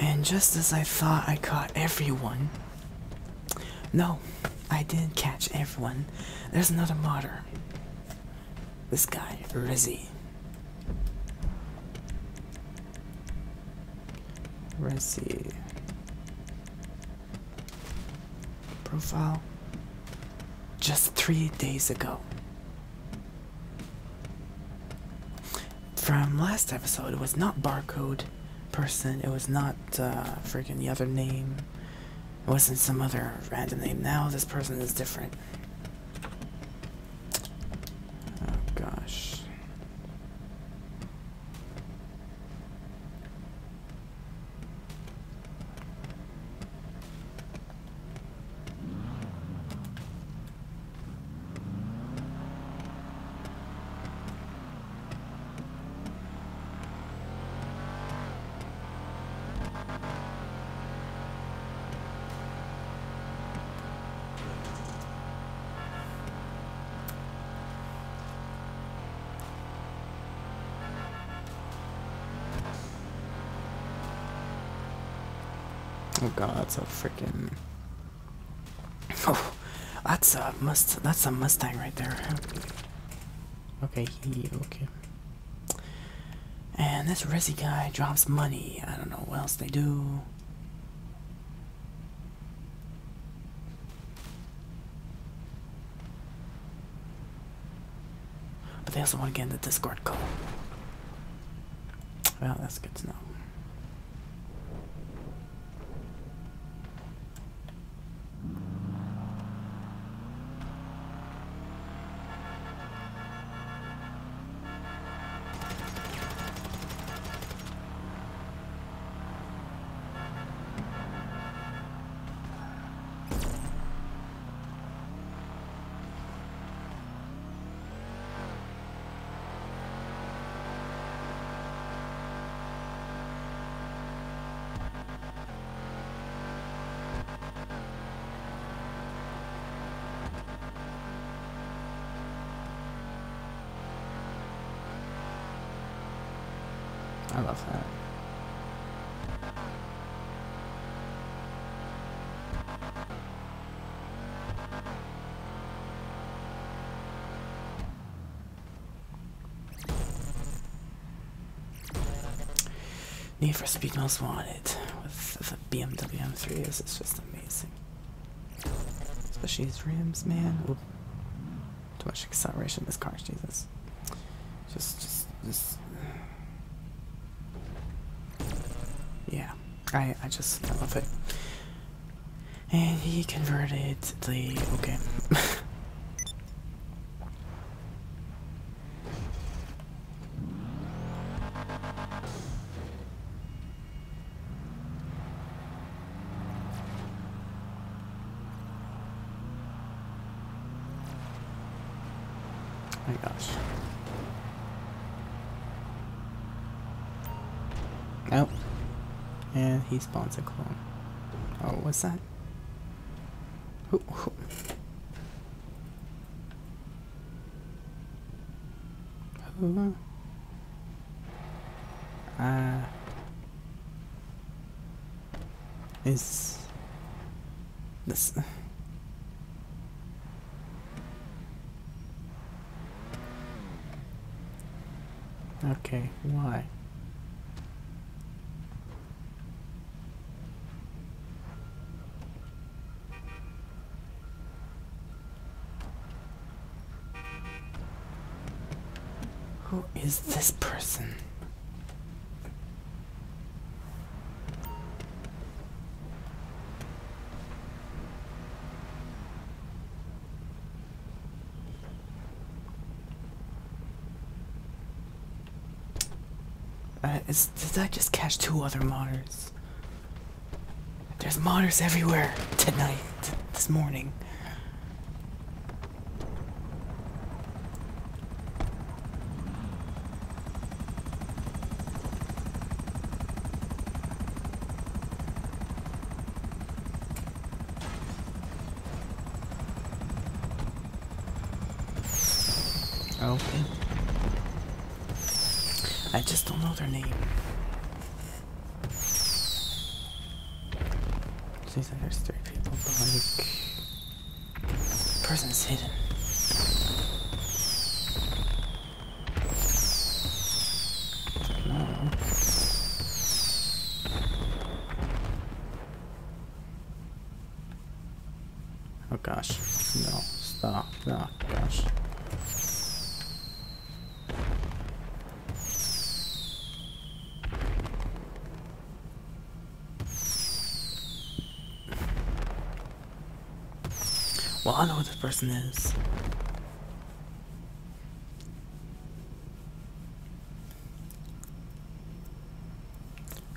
And just as I thought I caught everyone, no, I didn't catch everyone. There's another modder. This guy, Rizzy. Rizzy. Profile. Just three days ago. From last episode, it was not barcode person, it was not uh, freaking the other name. It wasn't some other random name. Now this person is different. Oh gosh. Oh god, that's a freaking. Oh, that's a must. That's a Mustang right there. Okay, he okay. And this Resi guy drops money. I don't know what else they do. But they also want to get in the Discord call. Well, that's good to know. I love that. Need for Speed Most Wanted with the BMW M3 is it's just amazing. Especially these rims, man. Oop. Too much acceleration in this car, Jesus. Just, just, just. Yeah, I, I just I love it. And he converted the okay. my gosh. Oh. And he spawns a clone. Oh, what's that? Who? Who? Uh. Is this? Okay, why? Who is this person? Uh, is, did I just catch two other modders? There's modders everywhere tonight, this morning. I just don't know their name. Seems like there's three people, but like person's hidden. Oh gosh. No. Stop. No. Gosh. Well, I know who this person is.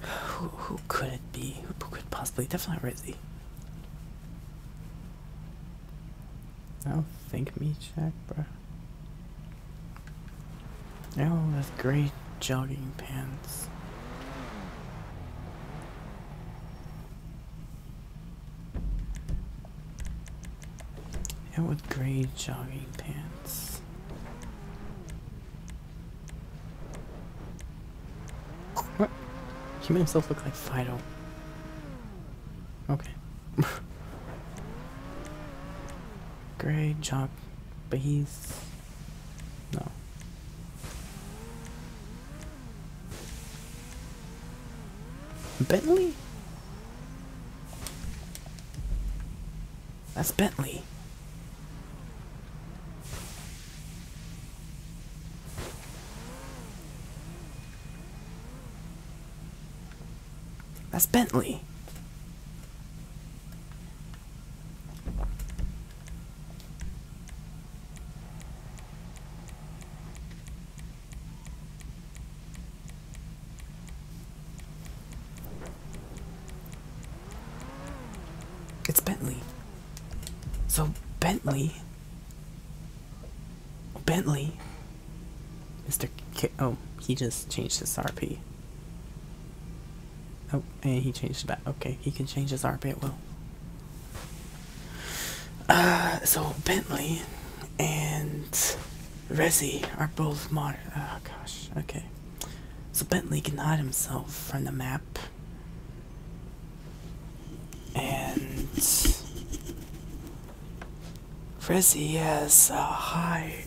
Who, who could it be? Who could possibly? Definitely Rizzy. Oh, think me check, bro. Oh, with great jogging pants. With gray jogging pants. What? He made himself look like Fido. Okay. gray jog, but he's no. Bentley? That's Bentley. That's Bentley. It's Bentley. So Bentley, Bentley, Mr. K oh, he just changed his RP. Oh, and he changed it back. Okay, he can change his RP at will. Uh, so Bentley and Resi are both modders. Oh gosh, okay. So Bentley can hide himself from the map. And Resi has a high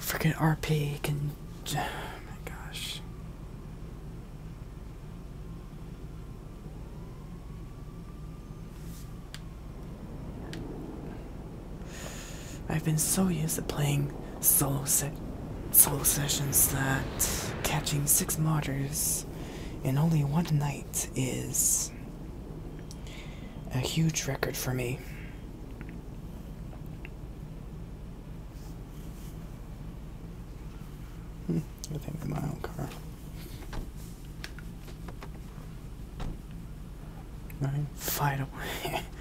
freaking RP can oh my gosh. I've been so used to playing solo se solo sessions that catching six modders in only one night is a huge record for me. Hmm, I think my own car. Alright, fight away.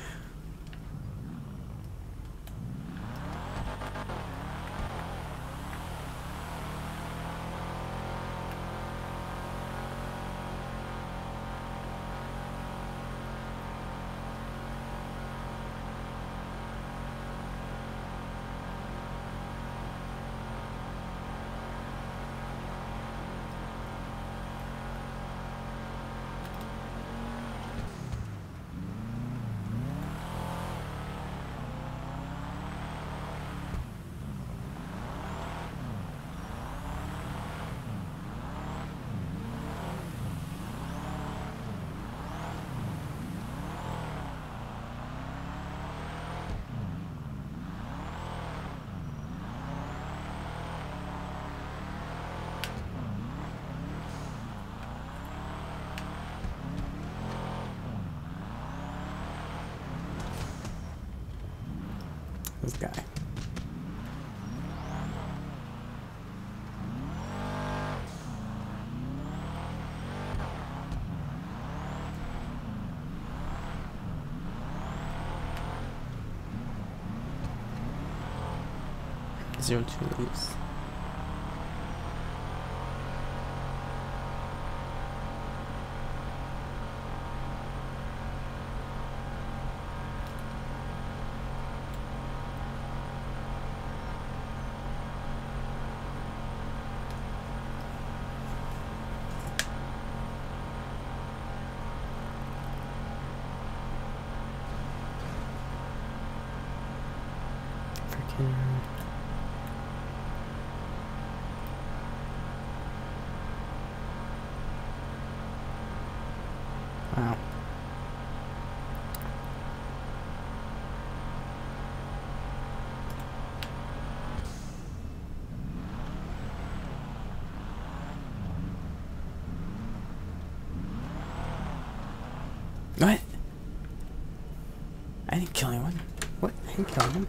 this guy. Zero two leaves. Wow. What? I didn't kill anyone. What? I didn't kill anyone.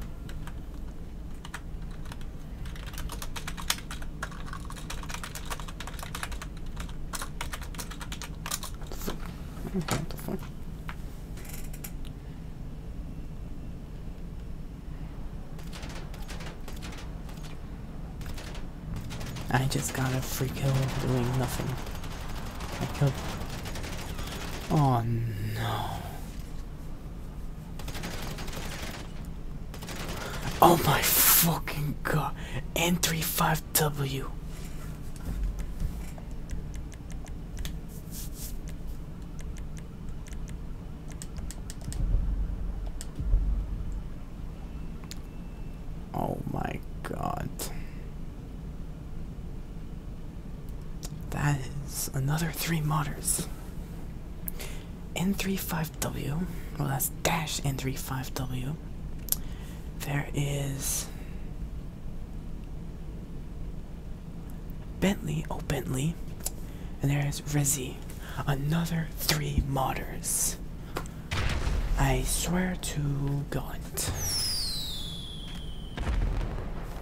What the fuck? Okay, what the fuck? I just got a free kill doing nothing. I killed. Oh no. Oh my fucking god. N35W. Oh my god. That is another three modders. N35W, well that's dash N35W. There is Bentley, oh Bentley, and there is Rizzy, another three modders. I swear to God.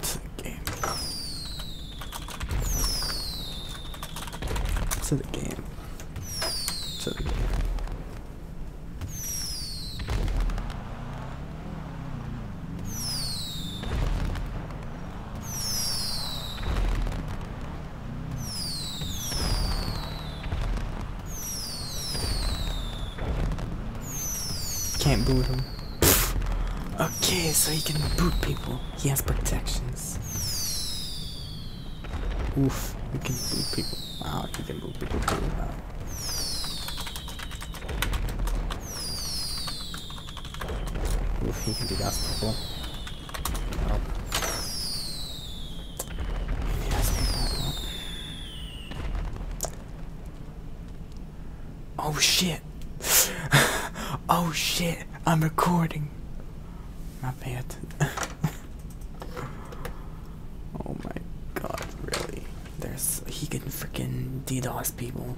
To the game. To the game. To the game. Can't boot him. Okay, so he can boot people. He has protections. Oof, he can boot people. Wow, he can boot people too. Wow. Oof, he can people. Wow. People. Oh shit. oh shit. I'm recording. Not paying attention. oh my god, really? There's he can freaking DDoS people.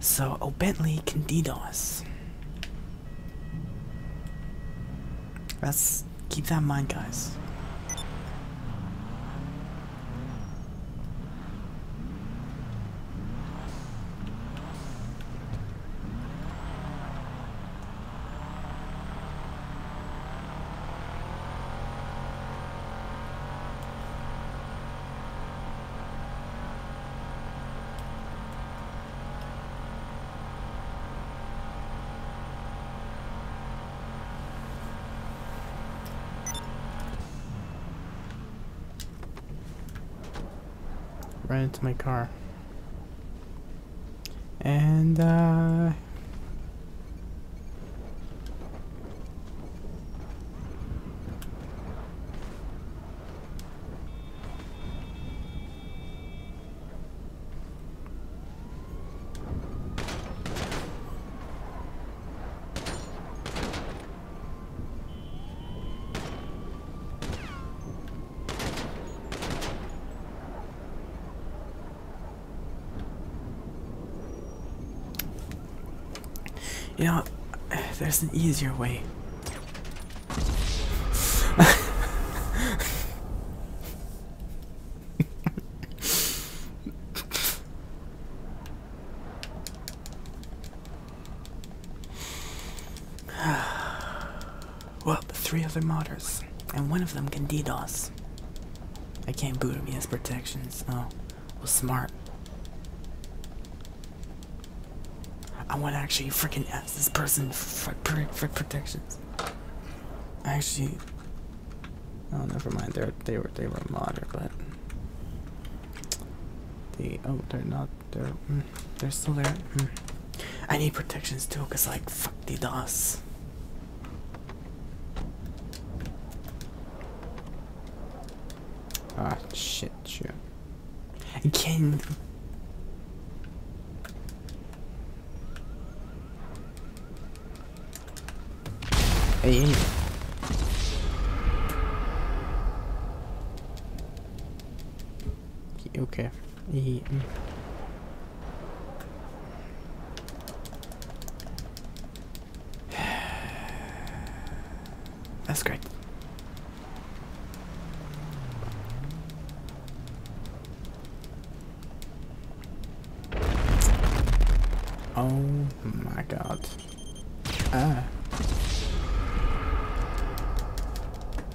So oh Bentley can DDoS. Let's keep that in mind guys. Ran into my car. And uh You know, there's an easier way. well, three other modders, and one of them can DDoS. I can't boot him, he has protections. Oh, well, smart. I want to actually freaking ask this person for, for, for protections. Actually, oh, never mind. They're they were they were modder, but the oh they're not they're mm, they're still there. Mm. I need protections too, cause like fuck the DOS. Ah, shit, shoot. Again. Hey, hey. Okay. He, mm. That's great. Oh my god. Ah.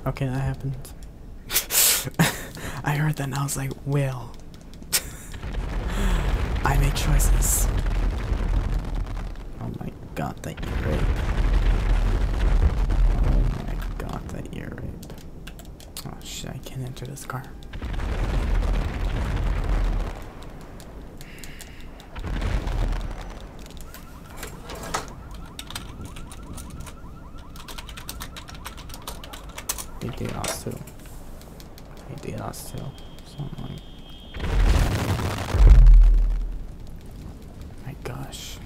Okay, that happened. I heard that and I was like, well. I make choices. Oh my god, that ear rape. Oh my god, that ear rape. Oh shit, I can't enter this car. He did us too. He did us too. Like, my gosh.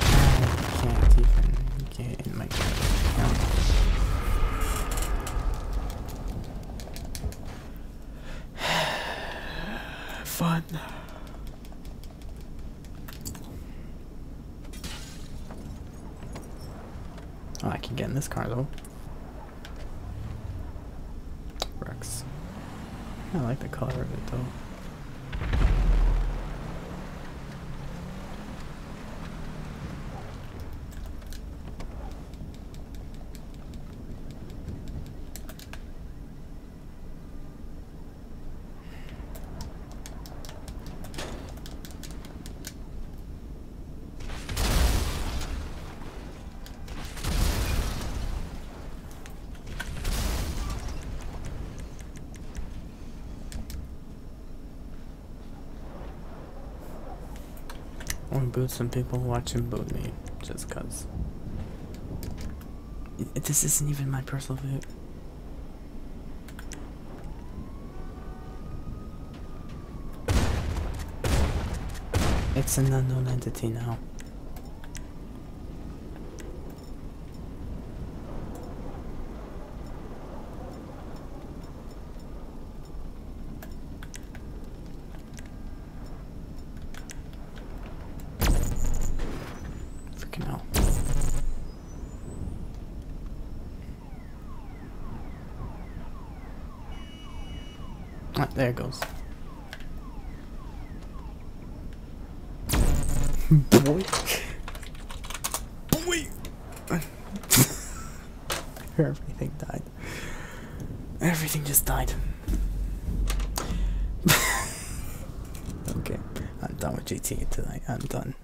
I can't even get in my camera. Fun. Oh, I can get in this car though. Rex. I like the color of it though. Or boot some people watching boot me just cause. This isn't even my personal view. It's an unknown entity now. Freaking hell. Ah, there it goes. Boy. Boy. Everything died. Everything just died. okay, I'm done with GT tonight. I'm done.